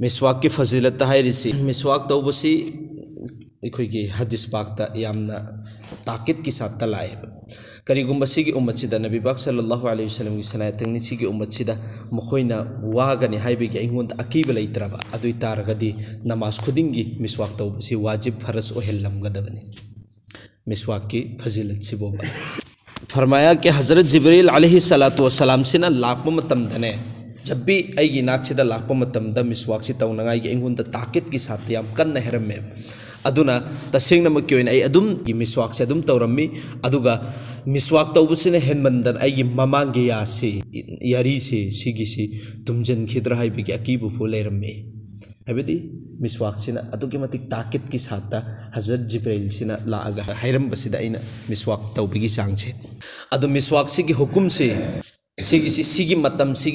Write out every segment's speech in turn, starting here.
मिसवाकी फजीलत मिसवाक तो बसी हदीस पाकता ताकत की साथ तलाए करीगुमसी उम्मीद नबी पाक सल्लल्लाहु अलैहि वसल्लम की सलाह तंगनी की उम्मीद मखोन वागनी अकीब लेतरब अदारगे नमाज़ खुद की मिसवाक तो वाजिब फरस ओहल लमगदबनी मिसवाक की फजीलत सिबोबा फरमाया कि हज़रत जबरील अलैहिस्सलातु वसलाम सिना लाकप मतमदने जब भी अगी नाक्सिदा लाकप मतमदा मिसवाक से तौनगाई अइंगोंद ताकिद की साथ कन्न हेरमे अदुना तसेंगनमक ओइन आई अदुम की मिसवाक से मिसवाक तौबसिना हेनमंदन ममांगे यासे यारी से सिगिसी तुमजन खिद्र हैबदी मिसवाक मतिक ताकिद की साथ हज़रत जिब्राइल सिना लागा हैरम बसिदा आइना मिसवाक अदु मिसवाक सिगी हुकुम से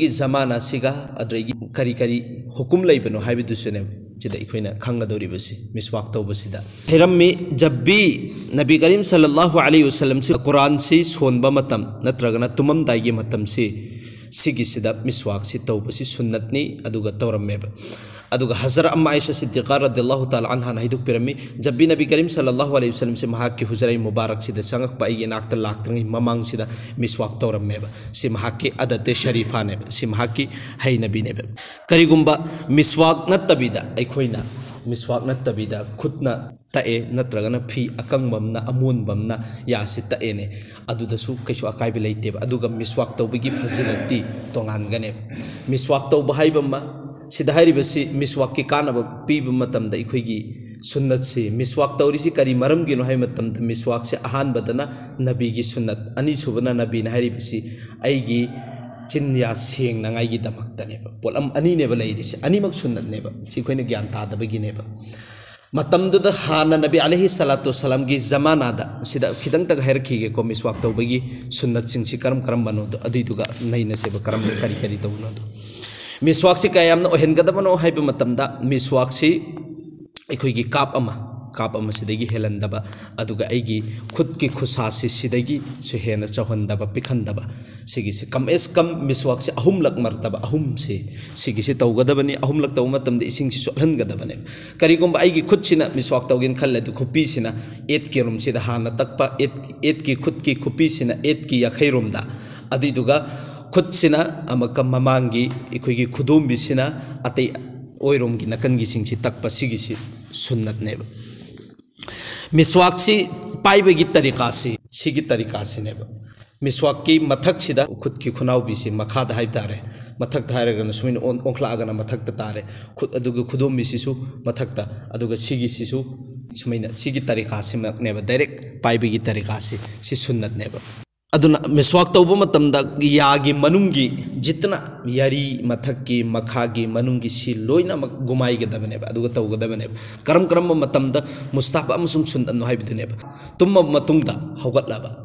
जमाना सिगा अद्रगी करी करी हुकुम लेबनो हाइबदुसने जिदा इखोइना खंगदोरिबसि मिसवाक तौबसिदा हैरम्मी जब भी नबी करीम वसल्लम से कुरान से से से सुन्नतनी तौरमेबा हजर अम्मा आयशा सिद्दीक़ा अन्हा जब भी नबी करीम वसल्लम से महाक की हुजराई मुबारक सिदा चंगक पाई नाक लाक्तंग ममांग सिदा मिसवाक तौरमेबा सि अदते शरीफा ने सि महाक की है नबी ने करीगुंबा मिसवाक नत्तबिदा अखोइना मिसवाक नत्तबिदा खुदना तए नत्रगना फ़ी अकंगबमना अमोनबमना यासि तएने कैसु अकाइबे लेतेबा मिसवाक तौबगी फजिलती तोंगानगने मिसवाक तौब हाइरिबसि मिसवाक की कानब पीब सुन्नत से मिसवाक तौरीसी करी मरम हाइ मतमदा मिसवाक से अहान बदना नबी की सुन्नत अनि सुबना नबी न हाइरिबसि आइगी चिन्या सेंगनांगाइगी दमक्तनेबा पोलम अनीनेबा लेइदिसे मतमदुद हाना नबी अलैहि सलातु सलाम की जमानादा सिदा खिदंग को मिसवाक तौबगी सुन्नत सिंगसी करम करम बनोदो अदुइदुगा नैनसेबा करम करी करी तौनोदो मिसवाक से कयामना ओहेनगदबनो हाइबा मिसवाक से काप अमा काप अमा अदुगा खुद की खुसा से सिदगी से हेना सिगी से कम एस कम मिसवाक से अहुम लक मरतबा अहुम से सिगी से तौगदबनी अहुम लक तौ मतम दे इसिंग से चोहनगदबने करिगुम खुद सिना मिसवाक तौगिन खल्ले दु खुपी सिना एत के रूम सिदा हाना तकपा एत एत की खुद की खुपी सिना एत की यखै रूमदा अदिदुगा खुद सिना अमक ममांगी इखोइगी खुदोम अतै ओइरोमगी नकनगी सिंगसी तकपा सिगी से सुन्नत नेबा मिसवाक से पाइबगी तरीका से सिगी तरीका से नेबा मिसवाक की मथक सिदा खुद की खुनाउबी से मखाद हाइब तारे मथक थारगन सुमिन ओंखलागन मथक तारे खुद अदुग बिसिसु मथक अदुग सिगी तरीका से नेबा डायरेक्ट पाइबगी तरीका से सि सुन्नत नेबा अदुना मिसवाक तौब मतमदा जितना यारी मथकी मखागी मनुंगी सी लोइना गुमाइगदबने अदुगा तौगदबने करम करम मतमदा मुस्ताफ अमसुंग सुन मतुंगदा हौगतलबा तुमगा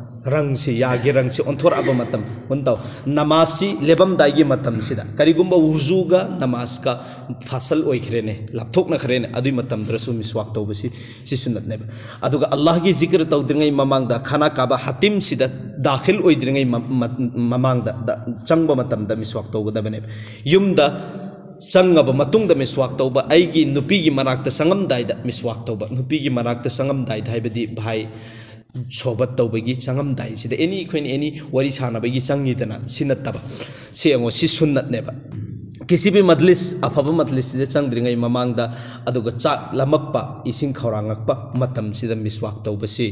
मतम रंग से यागे रंग से ओंथोर अब मतम उनताव नमासी लेबम दाइगे मतम सिदा। करिगुम्बा वुजुगा नमाज़ का फ़सल ओइखरेने लापथोक न खरेने, अदुई मतम अदुगा अल्लाह की ज़िक्र तौद्रिंगै ममांगदा, खाना काबा हतिम सिदा, दाखिल ओइद्रिंगै ममांगदा चंगबा मतम दा मिसवाक तौगदबने युमदा, चंगब मतुंगदा मिसवाक तौबा अइगी नुपीगी मनाक्ता संगमदाइदा मिसवाक तौबा। नुपीगी मनाक्ता संगमदाइदा हाइबदी भाई। सोबत तौबगी चंगमदाइ सिदा एनी खोइन एनी वरी सानबगी चंगीदना सिनत्तबा से अंगो सि सुन्नतनेबा किसी भी मजलिस अफब मजलिस से चंद्रिंगै ममांगदा अदुगा चाक लमक्पा इसिंग खौरांगक्पा मतम सिदा मिसवाक तौबसी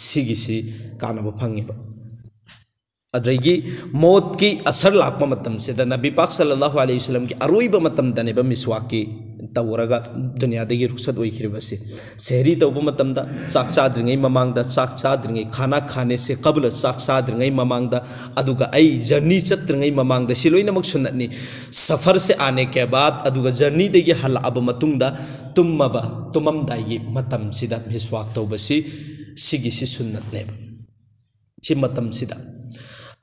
सिगिसी कानब फंगिबा अदगी मौत की असर लाप मतम सिदा नबी पाक सल्लल्लाहु अलैहि वसल्लम की अरोइब मतम दनेबा मिसवाक की तौरगा दुनियादगी रुखसत ओइखिरबसे शहरी तौब मतमदा चाक चाद्रिंगै ममांगदा चाक चाद्रिंगै खाना खाने से कबल चाक चाद्रिंगै ममांगदा अदुगा आई जर्नी चत्रिंगै ममांगदा सिलोइनमक सुन्नतनी सफर से आने के बाद अदुगा जर्नी देगी हलाब मतुंगदा तुमबा तुममदाई मतम सिदा मिसवाक तौबसी सिगिसी सुन्नतने सि मतम सिदा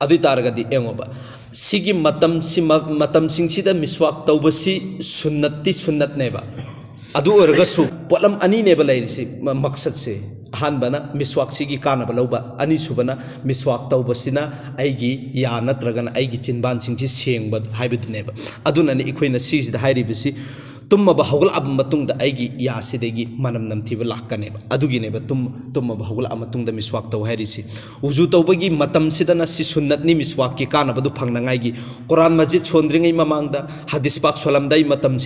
ꯑꯗꯨ ꯇꯥꯔꯒꯗꯤ ꯌꯦꯡꯉꯣꯕ सिगी मतम सि सुन्नति सुन्नतनेबा अदु ओरगसु पोलम अनि नेबा लाइरिसि मकसद से अहानबना मिसवाक सिगी कानब लौबा अनि मिसवाक तौबसिना आइगी या नत्रगन आइगी चिनबान सिंग सि ba adugi ne ba tum tumaba hawgla ab matung da miswak taw hari si uzu taw bagi matam sidana si sunnat ni miswak ki kana badu phangna ngai gi quran masjid chondri ngai mamang da hadis pak salam dai matam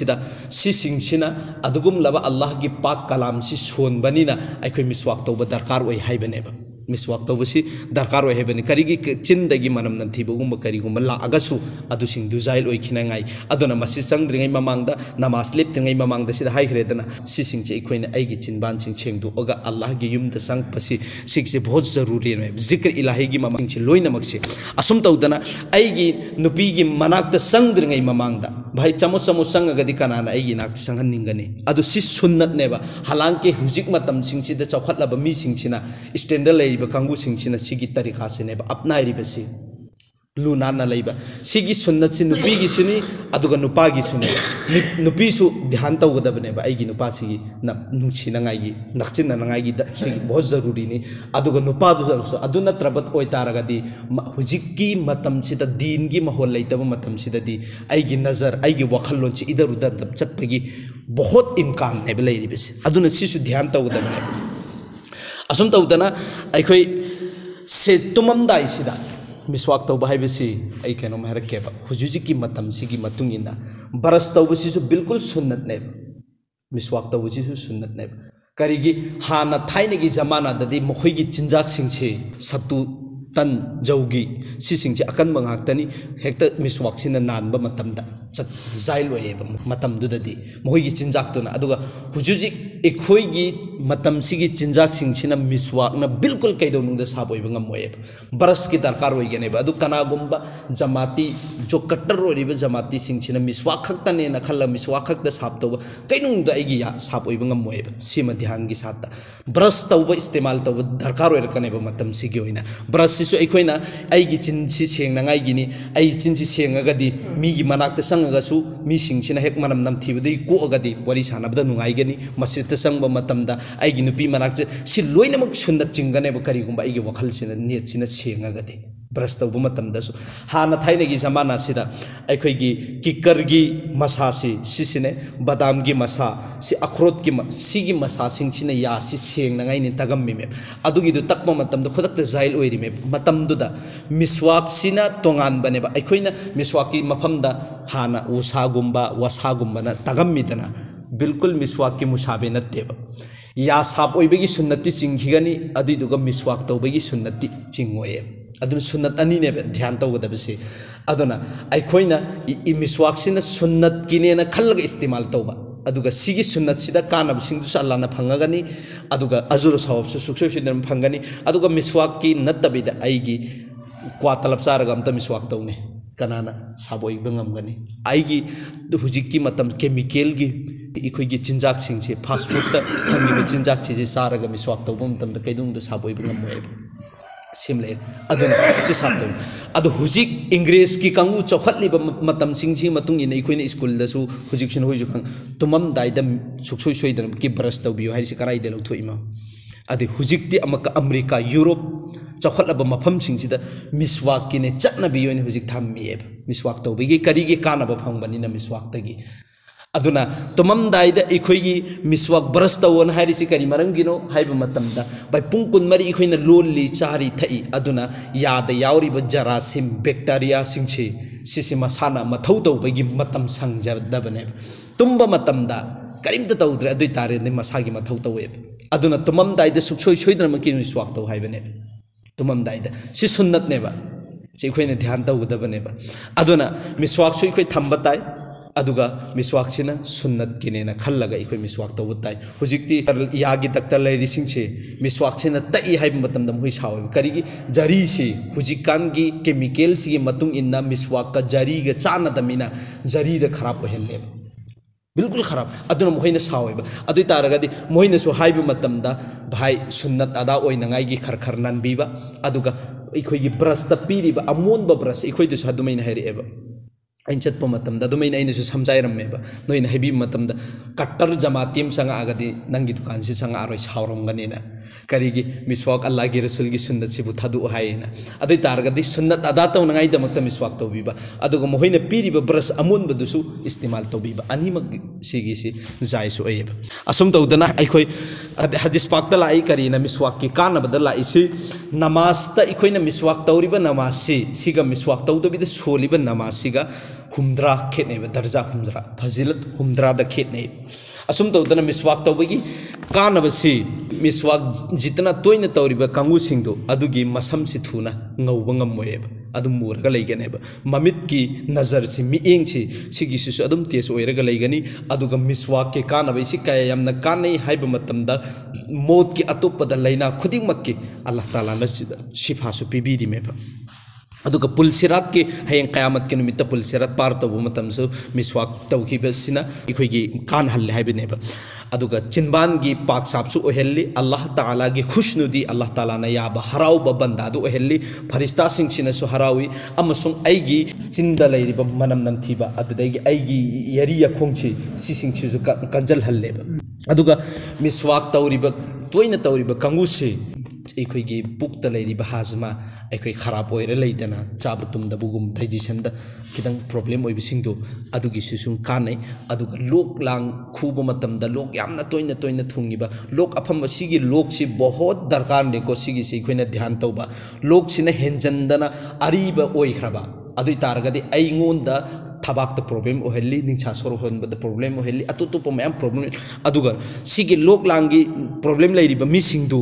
मिस वर्क तब से दरकार कारी चिंद मनम थीबूब कहींगम लागू दुजाइल होनाई चंद्री ममान नमाज़ लिप्तिंग ममान सिंग चिन्बानग अल्लाह की यूद चंगे बहुत ज़रूरी ज़िक्र इलाही की लोनम से असम तौदना मनाक चंग्री ममान भाई चमु चमु चंगगद कनाक चंगने अ सुन्नने हलांकि हूजिक चौखल स्टैंडर्ड कंगूसी तरीका से नेब अपना रिब से लु नाना लेब सिगी नुपी की सुनी की ध्यान बहुत ज़रूरी ने अदुगा नुपा दीन की महोल लेतब नज़र अगर वखलोन सि इधर उधर दब चतपगी बहुत इम्कान ध्यान तौदबने असम तौदना अखोई से तुममदाइसिदा मिसवाक तौब हाइबसी आई कनो हैरकेब हुजुजिकी मतम बरस तौबसिसु बिल्कुल सुन्नत ने मिसवाक तौबसिसु सुन्नत ने करिगी हाना थाइनगी जमाना ददी मखोइगी चिंजाक सिंगसे तन जौगी सिसिंगसे अकन मंगाक्तनी हेक्ता मिसवाक नानबा ꯆꯥꯏꯂꯣꯏꯌꯦꯕ ꯃꯇꯝꯗꯨꯗꯗꯤ ꯃꯈꯣꯏꯒꯤ ꯆꯤꯟꯖꯥꯛꯇꯨꯅ ꯑꯗꯨꯒ ꯍꯧꯖꯤꯛ ꯍꯧꯖꯤꯛ ꯑꯩꯈꯣꯏꯒꯤ ꯃꯇꯝꯁꯤꯒꯤ ꯆꯤꯟꯖꯥꯛꯁꯤꯡꯁꯤꯅ ꯃꯤꯁꯋꯥꯛꯅ ꯕꯤꯜꯀꯨꯜ ꯀꯩꯗꯧꯅꯨꯡꯗ ꯁꯥꯕ ꯑꯣꯏꯕ ꯉꯝꯃꯣꯏꯕ ꯕ꯭ꯔꯁꯀꯤ ꯗꯔꯀꯥꯔ ꯑꯣꯏꯒꯅꯦꯕ ꯑꯗꯨ ꯀꯅꯥꯒꯨꯝꯕ ꯖꯃꯥꯇꯤ ꯖꯣ ꯀꯇꯔ ꯑꯣꯏꯔꯤꯕ ꯖꯃꯥꯇꯤꯁꯤꯡꯁꯤꯅ ꯃꯤꯁꯋꯥꯛ ꯈꯛꯇꯅꯦꯅ ꯈꯜꯂ ꯃꯤꯁꯋꯥꯛ ꯈꯛꯇ ꯁꯥꯞ ꯇꯧꯕ ꯀꯩꯅꯨꯡꯗ ꯑꯩꯒꯤ ꯁꯥꯞ ꯑꯣꯏꯕ ꯉꯝꯃꯣꯏꯕ ꯁꯤꯃ ꯙ꯭ꯌꯥꯟꯒꯤ ꯁꯥꯠꯇ ꯕ꯭ꯔꯁ ꯇꯧꯕ ꯏꯁꯇꯦꯃꯥꯜ ꯇꯧꯕ ꯗꯔꯀꯥꯔ ꯑꯣꯏꯔꯛꯀꯅꯦꯕ ꯃꯇꯝꯁꯤꯒꯤ ꯑꯣꯏꯅ ꯕ꯭ꯔꯁꯁꯤꯁꯨ ꯑꯩꯈꯣꯏꯅ ꯑꯩꯒꯤ ꯆꯤꯟꯁꯤ ꯁꯦꯡꯅꯉꯥꯏꯒꯤꯅꯤ ꯑꯩ ꯆꯤꯟꯁꯤ ꯁꯦꯡꯉꯒꯗꯤ ꯃꯤꯒꯤ ꯃꯅꯥꯛꯇ ꯆꯪꯉ ꯆꯪꯉꯒꯁꯨ ꯃꯤꯁꯤꯡꯁꯤꯅ ꯍꯦꯛ ꯃꯅꯝ ꯅꯝꯊꯤꯕꯗꯒꯤ ꯀꯣꯛꯑꯒꯗꯤ ꯋꯥꯔꯤ ꯁꯥꯟꯅꯕꯗ ꯅꯨꯡꯉꯥꯏꯒꯅꯤ ꯃꯁꯤꯗ ꯆꯪꯕ ꯃꯇꯝꯗ ꯑꯩꯒꯤ ꯅꯨꯄꯤ ꯃꯅꯥꯛꯇ ꯁꯤ ꯂꯣꯏꯅꯃꯛ ꯁꯨꯟꯅ ꯆꯤꯡꯒꯅꯦꯕ ꯀꯔꯤꯒꯨꯝꯕ ꯑꯩꯒꯤ ꯋꯥꯈꯜꯁꯤꯅ ꯅꯦꯠꯁꯤꯅ ꯁꯦꯡꯉꯒꯗꯤ ब्रश तब हाँ थाने जमा की किकर की मसा से बदाम की मसा से अखरोट की मसा सिंह या सेंगे तगमी मेप अगर तक खुदते जैल होमद मिसवाक्सी तोानबने मिसवाक मफम हाँ उसागुब वसागुब तगमीदना बिल्कुल मिसवाक की मूसाबे नेब या साब होगी सुन्नति चिंगनी मिसवाक तब की सुन्नति चिंगोएँ अदुन सुन्नत अनिने ध्यान तौगदबसे अदुना अखोइना मिसवाक्सिन सुन्नत किनेना खल्लग इस्तेमाल तब अगर सिगी सुन्नत सिदा अल्लाह ना फंगागनी अदुगा अजुर सवाबसु सुखसु सिदन मिसवाक की नत्तबिदा क्वा तलब चारगा अमता मिसवाक तौने कना साबोई बंगमगनी आइगी हुजिकी मतम केमिकल की ꯑꯩꯈꯣꯏꯒꯤ ꯆꯤꯟꯖꯥꯛꯁꯤꯡꯁꯦ, ꯐꯥꯁ ꯐꯨꯗꯇ ꯐꯪꯉꯤꯕ ꯆꯤꯟꯖꯥꯛꯁꯤꯡꯁꯦ ꯆꯥꯔꯒ ꯃꯤꯁꯋꯥꯛ ꯇꯧꯕ ꯃꯇꯝꯗ सेमले अदन इंग्रेस की कंगू चौखतली स्कूल हूँ हुजिक सिन हुजु खंग दाइद की ब्रश तौबियो है से कराई दे अमेरिका यूरोप चौखलब मफम सिंह मिसवाक की ने चटना बियोइन हुजिक थाम मिसवाक तौबे की करी की कानब मिसवाक अदुना तुममदाइद इखोई मिसवाक ब्रश तवन हारिसि करि कुन लोली चारी थई अदुना याद यावरी सिम बैक्टीरिया सिंगछे मसाना मथौ तौबगी मतम संगजरदबने तुम्ब करीम तौद्रे तारे मसा की मथौ तवेब अदुना तुममदाइद सुखसोय मिसवाक तौ है तुममदाइद से सुन्नतने ध्यान तौदबने अदुना मिसवाक सुखोय थंबताई मिसवाकसिना सुन्नत किनेना खल्लगा इखोय मिसवाक तौब ताई हुजिकति यागी डॉक्टर लैरिसिंगसे मिसवाकसिना तई मतमदम हुई सावे करिगी जरी से हुजिकानगी केमिकल इन्ना मिसवाक का जरी चाना जरी खराब हेल्ले बिल्कुल खराब अदुना मोहिना तारगदि मोहिनसु हाइबु मतमदा भाई सुन्नत अदा ओइनंगाइगी खर खर ननबीबा अदुगा इखोइगी ब्रश पीरिबा अमोनबा ब्रश हदुमैना हेरिएबा ꯑꯩꯅ ꯆꯠꯄ ꯃꯇꯝꯗ ꯑꯗꯨꯃꯥꯏꯅ ꯑꯩꯅꯁꯨ ꯁꯝꯖꯥꯏꯔꯝꯃꯦꯕ ꯅꯣꯏꯅ ꯍꯥꯏꯕꯤꯕ ꯃꯇꯝꯗ ꯀꯠꯇꯔ ꯖꯃꯥꯇꯤ ꯑꯃ ꯆꯪꯉꯛꯑꯒꯗꯤ ꯅꯪꯒꯤ ꯗꯨꯀꯥꯟꯁꯤ ꯆꯪꯉꯛꯑꯔꯣꯏ ꯁꯥꯎꯔꯝꯒꯅꯤꯅ ꯀꯔꯤꯒꯤ ꯃꯤꯁꯋꯥꯛ ꯑꯜꯂꯥꯍꯒꯤ ꯔꯁꯨꯜꯒꯤ ꯁꯨꯟꯅꯠꯁꯤꯕꯨ ꯊꯥꯗꯣꯛꯎ ꯍꯥꯏꯌꯦꯅ ꯑꯗꯨ ꯑꯣꯏ ꯇꯥꯔꯒꯗꯤ ꯁꯨꯟꯅꯠ ꯑꯗꯥ ꯇꯧꯅꯉꯥꯏꯗꯃꯛꯇ ꯃꯤꯁꯋꯥꯛ ꯇꯧꯕꯤꯕ ꯑꯗꯨꯒ ꯃꯈꯣꯏꯅ ꯄꯤꯔꯤꯕ ꯕ꯭ꯔꯁ ꯑꯃꯨꯟꯕꯗꯨꯁꯨ ꯏꯁꯇꯤꯃꯥꯜ ꯇꯧꯕꯤꯕ ꯑꯅꯤꯃꯛ ꯁꯤꯒꯤꯁꯤ ꯖꯥꯏꯁꯨ ꯑꯣꯏꯌꯦꯕ ꯑꯁꯨꯝ ꯇꯧꯗꯅ ꯑꯩꯈꯣꯏ ꯍꯗꯤꯁ ꯄꯥꯛꯇ ꯂꯥꯛꯏ ꯀꯔꯤꯅ ꯃꯤꯁꯋꯥꯛꯀꯤ ꯀꯥꯟꯅꯕꯗ ꯂꯥꯛꯏꯁꯤ ꯅꯃꯥꯖꯇ ꯑꯩꯈꯣꯏꯅ ꯃꯤꯁꯋꯥꯛ ꯇꯧꯔꯤꯕ ꯅꯃꯥꯖꯁꯤ ꯁꯤꯒ ꯃꯤꯁꯋꯥꯛ ꯇꯧꯗꯕꯤꯗ ꯁꯣꯜꯂꯤꯕ ꯅꯃꯥꯖꯁꯤga हूमद्रा खेने दर्जा हमद्रा फजिलत हमद्राद खेने असम तौद तो मिसवाक तब की कानब से मिसवाक जितना तोन तौरीब कंगू अदुगी मसम से थूना गौब अदर ममित की नज़र से मीएँ सेम टेस्टनी मिसवाक के कानब इस क्या कानी है मौत की अतोपद लेना खुद की अल्लाह तला सिफा सु अगर पुल सिरात के हयें कयामत के नुमित पुल पार तब मिसवाक तौकीबसीना कान हल्ले है बिनेब की पाक सापसु अल्लाह ताला की खुश नुदी अल्लाह ताला याब हराब बंदली फरिस्ता ओहली फरिश्ता हरावी चिंद मनम नमथीब अरी आईगी यरी कंजल हल्लेब मिसवाक तौरीब तोइना तौरीब कंगुसी ꯑꯩꯈꯣꯏꯒꯤ ꯄꯨꯛꯇ ꯂꯩꯔꯤꯕ ꯍꯥꯖꯃꯥ ꯑꯩꯈꯣꯏ ꯈꯔꯥꯞ ꯑꯣꯏꯔ ꯂꯩꯗꯅ ꯆꯥꯕ ꯇꯨꯝꯗꯕꯒꯨꯝ ꯗꯥꯏꯖꯦꯁꯟꯗ ꯈꯤꯇꯪ ꯄ꯭ꯔꯣꯕ꯭ꯂꯦꯝ ꯑꯣꯏꯕꯁꯤꯡꯗꯣ ꯑꯗꯨꯒꯤꯁꯨ ꯁꯨꯝ ꯀꯥꯟꯅꯩ ꯑꯗꯨꯒ ꯂꯣꯛ ꯂꯥꯡ ꯈꯨꯕ ꯃꯇꯝꯗ ꯂꯣꯛ ꯌꯥꯝꯅ ꯇꯣꯏꯅ ꯇꯣꯏꯅ ꯊꯨꯡꯉꯤꯕ ꯂꯣꯛ ꯑꯐꯝꯕ ꯁꯤꯒꯤ ꯂꯣꯛꯁꯤ ꯕꯣꯍꯣꯠ ꯗꯔꯀꯥꯔꯅꯤꯀꯣ ꯁꯤꯒꯤꯁꯤ ꯑꯩꯈꯣꯏꯅ ꯙ꯭ꯌꯥꯟ ꯇꯧꯕ ꯂꯣꯛꯁꯤꯅ ꯍꯦꯟꯖꯟꯗꯅ ꯑꯔꯤꯕ ꯑꯣꯏꯈ꯭ꯔꯕ ꯑꯗꯨ ꯇꯥꯔꯒꯗꯤ ꯑꯩꯉꯣꯟꯗ ꯊꯕꯥꯛꯇ ꯄ꯭ꯔꯣꯕ꯭ꯂꯦꯝ ꯑꯣꯏꯍꯜꯂꯤ ꯅꯤꯡꯁꯥ ꯁꯣꯔ ꯍꯣꯟꯕꯗ ꯄ꯭ꯔꯣꯕ꯭ꯂꯦꯝ ꯑꯣꯏꯍꯜꯂꯤ ꯑꯇꯣꯞ ꯑꯇꯣꯞꯄ ꯃꯌꯥꯝ ꯄ꯭ꯔꯣꯕ꯭ꯂꯦꯝ ꯑꯗꯨꯒ ꯁꯤꯒꯤ ꯂꯣꯛ ꯂꯥꯡꯒꯤ ꯄ꯭ꯔꯣꯕ꯭ꯂꯦꯝ ꯂꯩꯔꯤꯕ ꯃꯤꯁꯤꯡꯗꯨ